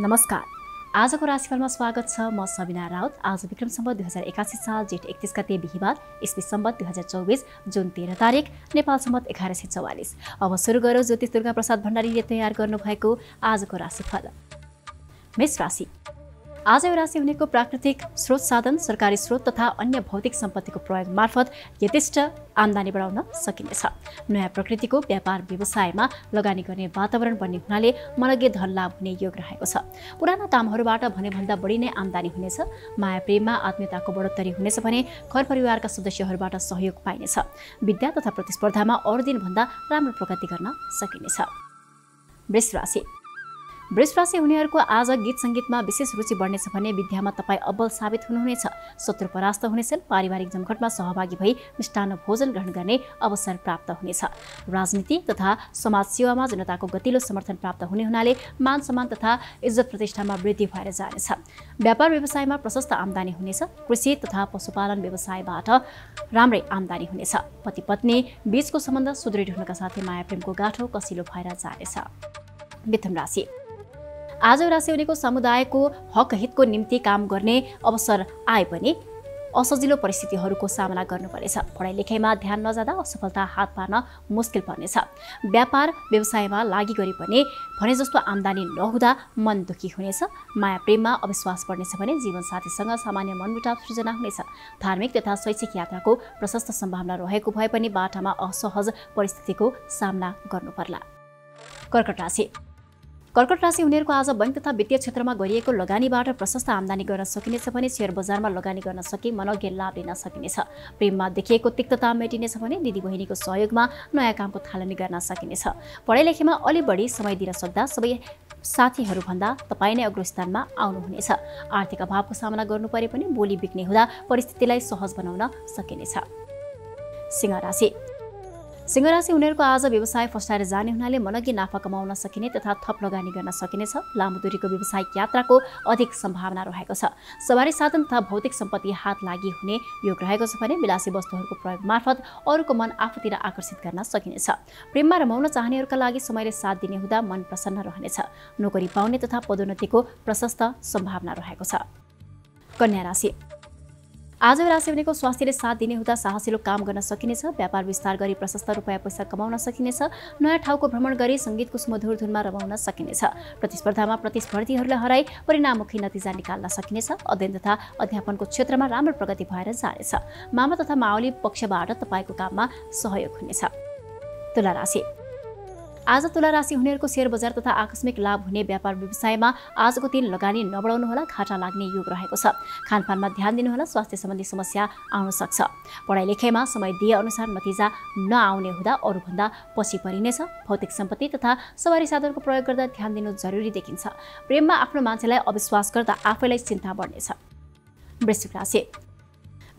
नमस्कार। आजको राशिफलमा स्वागत छ म सबिना राउत। आज विक्रम सम्बत दुई हजार एकासी साल जेठ एकतिस गते बिहिबार इस्वी सम्बत दुई हजार चौबिस जुन तेह्र तारिक नेपाल सम्बत एघार सय चौवालिस। अब सुरु गरौँ ज्योतिष दुर्गा प्रसाद भण्डारीले तयार गर्नुभएको आजको राशिफल। मेष राशि। आज यो राशि हुनेको प्राकृतिक स्रोत साधन सरकारी स्रोत तथा अन्य भौतिक सम्पत्तिको प्रयोग मार्फत यथेष्ट आम्दानी बढाउन सकिनेछ। नयाँ प्रकृतिको व्यापार व्यवसायमा लगानी गर्ने वातावरण बन्ने हुनाले मनज्ञ धन लाभ हुने योग रहेको छ। पुराना कामहरूबाट भने भन्दा बढी नै आम्दानी हुनेछ। माया प्रेममा आत्मीयताको बढोत्तरी हुनेछ भने घर परिवारका सदस्यहरूबाट सहयोग पाइनेछ। विद्या तथा प्रतिस्पर्धामा अरू दिनभन्दा राम्रो प्रगति गर्न सकिनेछ। वृष राशि। वृष राशि हुनेहरूको आज गीत सङ्गीतमा विशेष रुचि बढ्नेछ भने विद्यामा तपाईँ अब्बल साबित हुनुहुनेछ। शत्रु परास्त हुनेछन्। पारिवारिक जमघटमा सहभागी भई मिष्टान्न भोजन ग्रहण गर्ने अवसर प्राप्त हुनेछ। राजनीति तथा समाज सेवामा जनताको गतिलो समर्थन प्राप्त हुने हुनाले मान सम्मान तथा इज्जत प्रतिष्ठामा वृद्धि भएर जानेछ। व्यापार व्यवसायमा प्रशस्त आम्दानी हुनेछ। कृषि तथा पशुपालन व्यवसायबाट राम्रै आम्दानी हुनेछ। पति पत्नी बीचको सम्बन्ध सुदृढ हुनका साथै माया प्रेमको गाठो कसिलो भएर जानेछ। मिथुन राशि। आज हुनेको समुदायको हक हितको निम्ति काम गर्ने अवसर आए पनि असजिलो परिस्थितिहरूको सामना गर्नुपर्नेछ। पढाइ लेखाइमा ध्यान नजाँदा असफलता हात पार्न मुस्किल पर्नेछ। व्यापार व्यवसायमा लागि गरे पनि भने जस्तो आम्दानी नहुँदा मन दुखी हुनेछ माया प्रेममा अविश्वास पर्नेछ भने जीवनसाथीसँग सामान्य मनमुटाव सृजना हुनेछ। धार्मिक तथा शैक्षिक यात्राको प्रशस्त सम्भावना रहेको भए पनि बाटामा असहज परिस्थितिको सामना गर्नुपर्ला। कर्कट राशि। कर्कट राशि हुनेहरूको आज बैङ्क तथा वित्तीय क्षेत्रमा गरिएको लगानीबाट प्रशस्त आम्दानी गर्न सकिनेछ भने सेयर बजारमा लगानी गर्न सके मनोज्ञ लाभ लिन सकिनेछ। प्रेममा देखिएको तिक्तता मेटिनेछ भने दिदी बहिनीको सहयोगमा नयाँ कामको थालनी गर्न सकिनेछ। पढाइ लेखेमा अलि बढी समय दिन सक्दा सबै साथीहरूभन्दा तपाईँ नै अग्रो स्थानमा आउनुहुनेछ। आर्थिक अभावको सामना गर्नु परे पनि बोली बिक्ने हुँदा परिस्थितिलाई सहज बनाउन सकिनेछ। सिंह राशि। सिंहराशि उनीहरूको आज व्यवसाय फस्टाएर जाने हुनाले मनज्ञ नाफा कमाउन सकिने तथा थप लगानी गर्न सकिनेछ। लामो दूरीको व्यावसायिक यात्राको अधिक सम्भावना रहेको छ। सवारी साधन तथा भौतिक सम्पत्ति हात लागि हुने योग रहेको छ भने विलासी वस्तुहरूको प्रयोग मार्फत अरूको मन आफूतिर आकर्षित गर्न सकिनेछ। प्रेममा रमाउन चाहनेहरूका लागि समयले साथ दिने हुँदा मन प्रसन्न रहनेछ। नोकरी पाउने तथा पदोन्नतिको प्रशस्त सम्भावना रहेको छ। कन्या राशि। आज हुनेको स्वास्थ्यले साथ दिने हुँदा साहसिलो काम गर्न सकिनेछ व्यापार विस्तार गरी प्रशस्त रुपियाँ पैसा कमाउन सकिनेछ नयाँ ठाउँको भ्रमण गरी सङ्गीतको सुमधुर धुनमा रमाउन सकिनेछ। प्रतिस्पर्धामा प्रतिस्पर्धीहरूलाई हराई परिणाममुखी नतिजा निकाल्न सकिनेछ अध्ययन तथा अध्यापनको क्षेत्रमा राम्रो प्रगति भएर जानेछ। मामा तथा माओली पक्षबाट तपाईँको काममा सहयोग हुनेछ। तुला राशि। आज तुला राशि हुनेहरूको सेयर बजार तथा आकस्मिक लाभ हुने व्यापार व्यवसायमा आजको दिन लगानी नबढाउनुहोला घाटा लाग्ने योग रहेको छ। खानपानमा ध्यान दिनुहोला स्वास्थ्य सम्बन्धी समस्या आउन सक्छ। पढाइ लेखाइमा समय दिए अनुसार नतिजा नआउने हुँदा अरूभन्दा पछि परिनेछ भौतिक सम्पत्ति तथा सवारी साधनको प्रयोग गर्दा ध्यान दिनु जरुरी देखिन्छ। प्रेममा आफ्नो मान्छेलाई अविश्वास गर्दा आफैलाई चिन्ता बढ्नेछ। वृश्चिक राशि।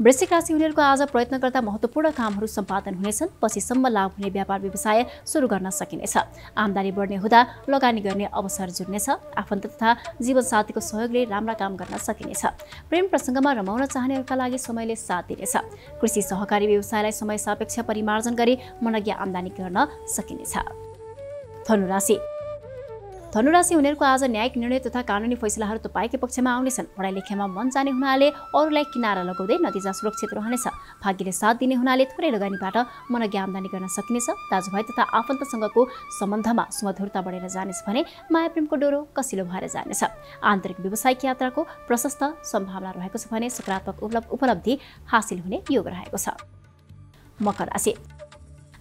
वृश्चिक राशि हुनेहरूको आज प्रयत्न गर्दा महत्त्वपूर्ण कामहरू सम्पादन हुनेछन् पछिसम्म लाभ हुने व्यापार व्यवसाय सुरु गर्न सकिनेछ। आमदानी बढ्ने हुँदा लगानी गर्ने अवसर जुट्नेछ आफन्त तथा जीवनसाथीको सहयोगले राम्रा काम गर्न सकिनेछ। प्रेम प्रसङ्गमा रमाउन चाहनेहरूका लागि समयले साथ दिनेछ। कृषि सहकारी व्यवसायलाई समय सापेक्ष परिमार्जन गरी मनज्ञ आमदानी गर्न सकिनेछ। धनुराशि। धनुराशि हुनेहरूको आज न्यायिक निर्णय तथा कानुनी फैसलाहरू तपाईँकै पक्षमा आउनेछन्। पढाइ लेखाइमा मन जाने हुनाले अरूलाई किनारा लगाउँदै नतिजा सुरक्षित रहनेछ। भाग्यले साथ दिने हुनाले थोरै लगानीबाट मनज्ञ आम्दानी गर्न सकिनेछ। दाजुभाइ तथा आफन्तसँगको सम्बन्धमा सुमधुरता बढेर जानेछ भने माया प्रेमको डोरो कसिलो भएर जानेछ। आन्तरिक व्यावसायिक यात्राको प्रशस्त सम्भावना रहेको छ भने सकारात्मक उपलब्धि हासिल हुने योग रहेको छ। मकर राशि।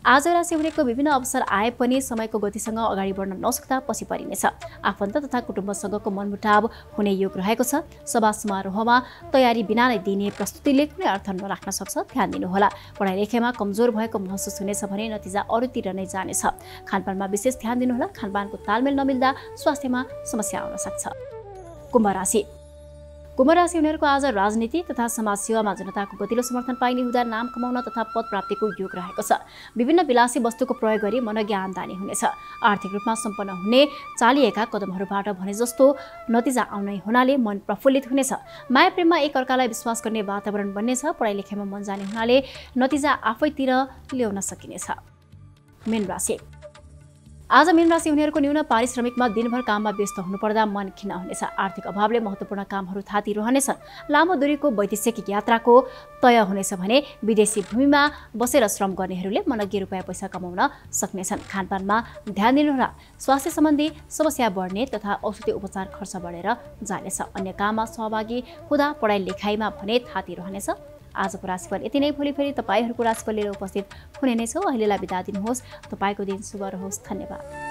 आज राशि हुनेको विभिन्न अवसर आए पनि समयको गतिसँग अगाडि बढ्न नसक्दा पछि परिनेछ। आफन्त तथा कुटुम्बसँगको मनमुटाव हुने योग रहेको छ। सभा समारोहमा तयारी बिना नै दिने प्रस्तुतिले कुनै अर्थ नराख्न सक्छ ध्यान दिनुहोला। पढाइ लेखाइमा कमजोर भएको महसुस हुनेछ भने नतिजा अरूतिर नै जानेछ। खानपानमा विशेष ध्यान दिनुहोला। खानपानको तालमेल नमिल्दा स्वास्थ्यमा समस्या आउन सक्छ। कुम्भ राशि कुम्भ राशि हुनेहरूको आज राजनीति तथा समाज सेवामा जनताको गतिलो समर्थन पाइने हुँदा नाम कमाउन तथा पद प्राप्तिको योग रहेको छ। विभिन्न विलासी वस्तुको प्रयोग गरी मनज्ञ आमदानी हुनेछ। आर्थिक रूपमा सम्पन्न हुने चालिएका कदमहरूबाट भने जस्तो नतिजा आउने हुनाले मन प्रफुल्लित हुनेछ। माया प्रेममा एक अर्कालाई विश्वास गर्ने वातावरण बन्नेछ। पढाइ लेखाइमा मन जाने हुनाले नतिजा आफैतिर ल्याउन सकिनेछ। मेन राशि आज मीन राशि हुनेहरूको न्यून पारिश्रमिकमा दिनभर काममा व्यस्त हुनुपर्दा मन खिन्न हुनेछ। आर्थिक अभावले महत्त्वपूर्ण कामहरू थाती रहनेछन्। लामो दूरीको वैदेशिक यात्राको तय हुनेछ भने विदेशी भूमिमा बसेर श्रम गर्नेहरूले मनज्ञ रुपियाँ पैसा कमाउन सक्नेछन्। खानपानमा ध्यान दिनुहोला। स्वास्थ्य सम्बन्धी समस्या बढ्ने तथा औषधि उपचार खर्च बढेर जानेछ। अन्य काममा सहभागी हुँदा पढाइ लेखाइमा भने थाती रहनेछ। आजको राशिफल यति नै। भोलि फेरि तपाईँहरूको राशिफल लिएर उपस्थित हुने नै छौँ। अहिलेलाई बिदा दिनुहोस्। तपाईँको दिन शुभ रहोस्। धन्यवाद।